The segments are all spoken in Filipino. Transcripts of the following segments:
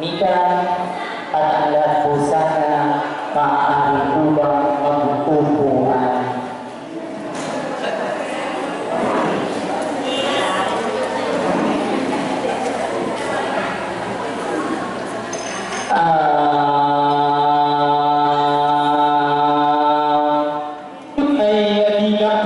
Mika atalafusanna ma'arikuba magkukuan. Uh, ah, ayat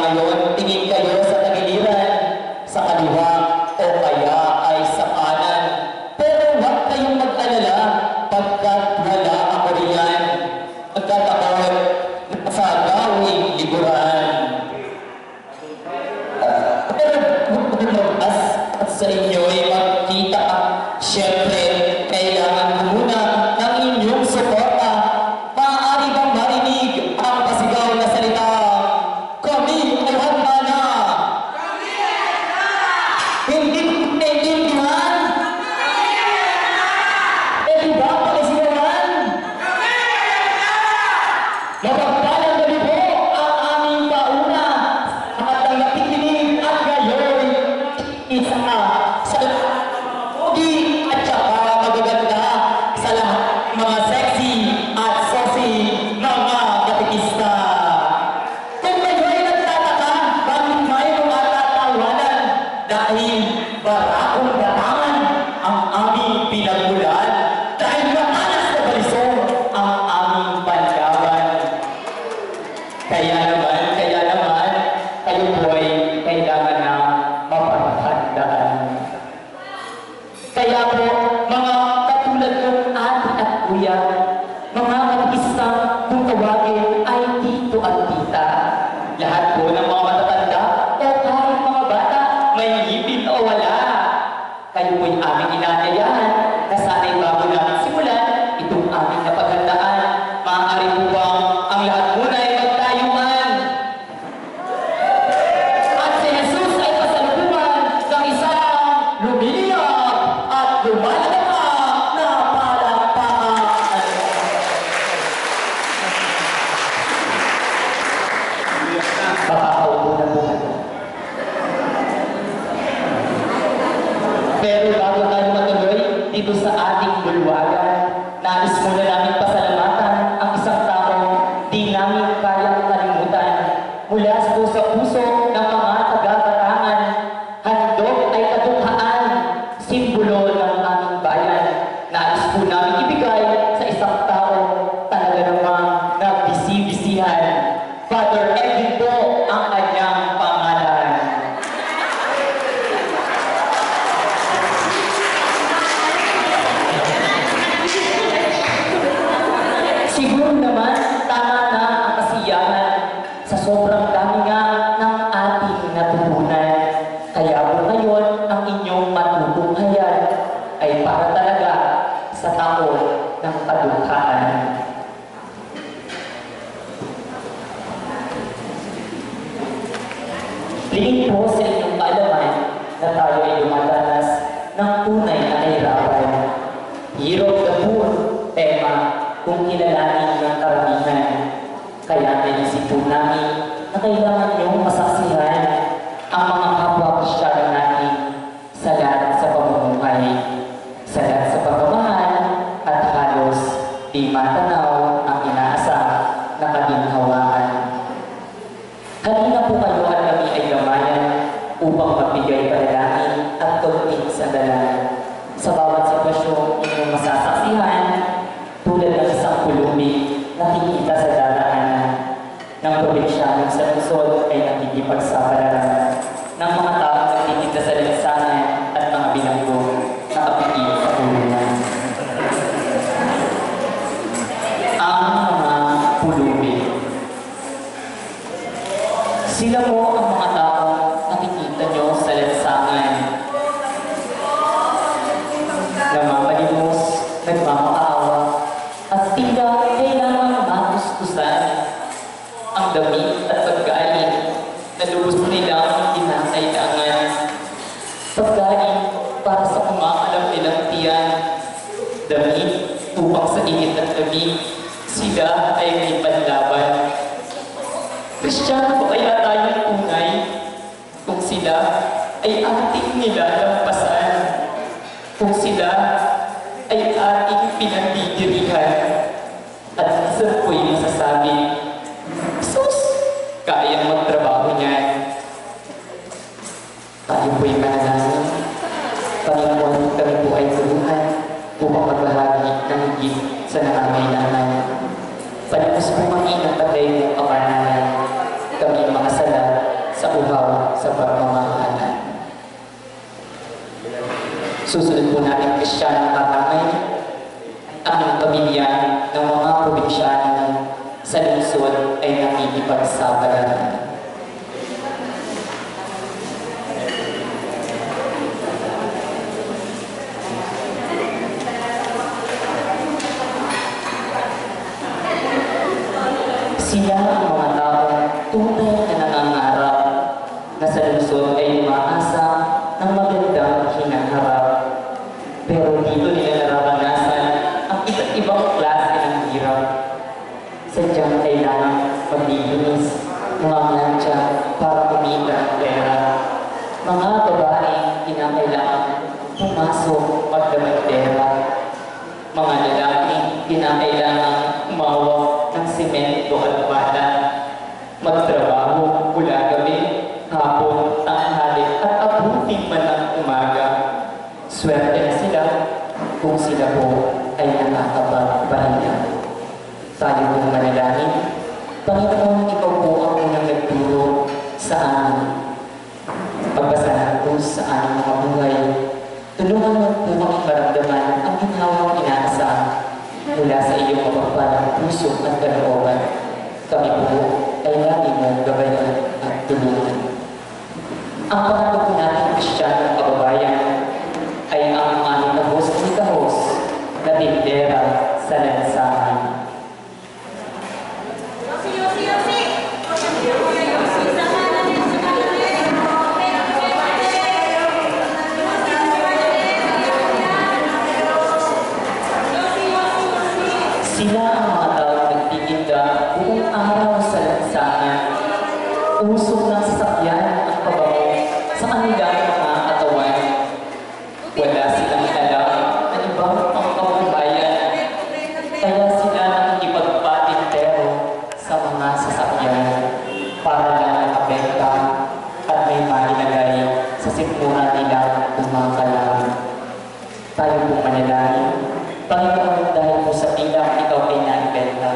ngayon, tingin kayo sa tagiliran, sa kaliwa, o kaya ay sa kanan. Pero huwag kayong mag-alala pagkat wala ako riyan. Nagkatakot ah, sa gawing liguran. Uh, pero as, as sa inyo'y makita, syempre, takot ng kadukhaan. Lingin po sa inyong kaalaman na tayo ay dumadanas ng tunay na kahirapan. Hirap na po tema kung kilalanin ng karamihan. Kaya naisip po namin na kailangan niyong masasabi lungsod ay nakikipagsapalaran ng mga tao na titinda sa linsanan at mga bilanggo na kapitin sa pulunan. Ang mga pulubi. Sila po ang para sa kumakalam nilang tiyan, damit upang sa init at lamig, sila ay may panlaban. Kristiyano ba kaya tayong tunay kung sila ay ating nilalampasan? Kung sila Susunod po natin Kristiyano katamay ang pamilya ng mga probinsyano sa lungsod ay nakikipagsapalaran. Sila ang mga tao tunay na nangangarap na sa lungsod ay umaasa ng magandang hinaharap. Mga babaeng kinakailangan pumasok magdamagdera. Mga lalaki kinakailangan umawak ng semento at bala. Magtrabaho mula gabi, hapon, tanghali at abutin man ng umaga. Swerte na sila kung sila po ay nakakapagpahinga. Tayo pong manalangin. Panginoon, ikaw po ang unang nagturo sa amin. Pagbasahan po sa aming mga buhay. Tulungan mo po kami maramdaman ang ginhawang inaasam mula sa iyong mapagpalang puso at kalooban. Kami po ay lagi mong gabayan at tulungan. Ang pangalan po natin Kristiyano kababayan ay ang aming kahos ni kahos na tindera sa lansangan. Yosi, Yosi, Yosi! Sama natin, sama natin! Yosi, Yosi, Yosi! Sila ang mga tao nagtitinda buong araw sa lansangan. Usok ng sasakyan ang pabango sa kanilang mga katawan. Wala silang alam na ibang pangkabuhayan. Kaya sila nakikipagpatintero sa mga sasakyan para lang makabenta at may mailagay sa sikmura nilang kumakalam. Tayo po manalangin. Panginoon, dahil po sa ilang ikaw ay naibenta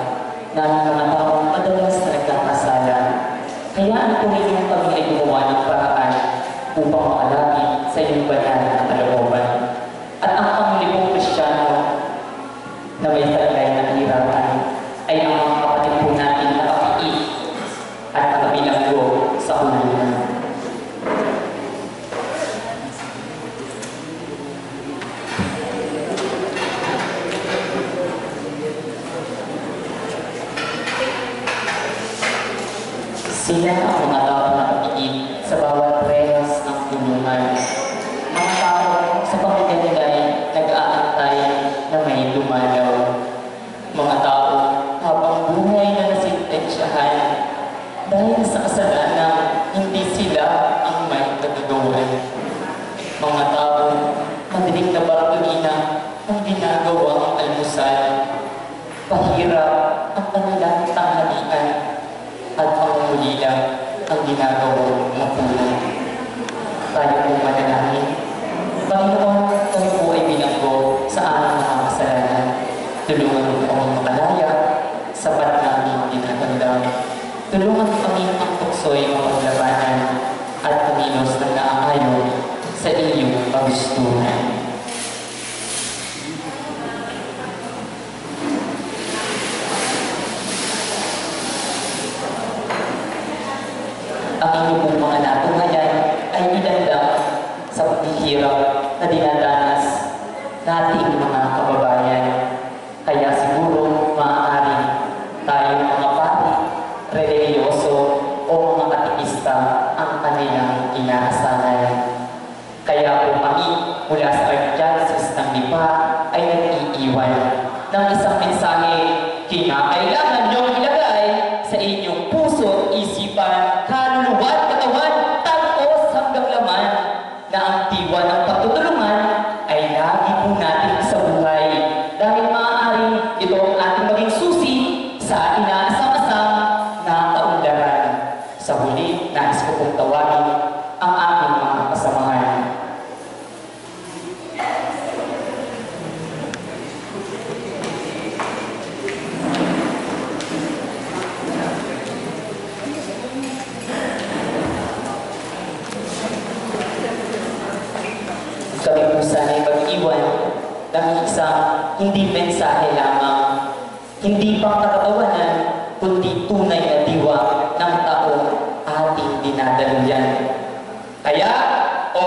na ang mga taong madalas na nagkakasala. Hayaan po ninyo kami ay gumawa ng paraan upang maalapit sa iyong banal na kalooban. At ang pangulibong Kristiyano na may salay na kahirapan ay ang mga kapatid po natin na kapiit at nakabilanggo sa kulungan. Sila ang mga ang ginagawang almusal. Pahirap ang kanilang tanghalian at ang muli lang ang ginagawang mapunan. Tayo po manalangin. Panginoon, kami po ay bilanggo sa aming mga kasalanan. Tulungan mo kami makalaya sa ba't namin dinatandang. Tulungan kami ang tukso'y mapaglabanan at kumilos ng naaayon sa iyong kagustuhan. Pong mga natungayan ay idanda sa paghihirap na dinadanas nating mga kababayan. Kaya siguro maaari tayong mga pari, reliyoso o mga katikista ang kanilang inaasahan. Kaya po kami mula sa Archdiocese ng Lipa ay nag-iiwan ng isang mensahe kinakailangan Sa huli, nais ko pong tawagin ang aking mga kasamahan. kami po sana'y mag-iwan ng isang hindi mensahe lamang, hindi pang katatawanan,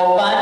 Kaya,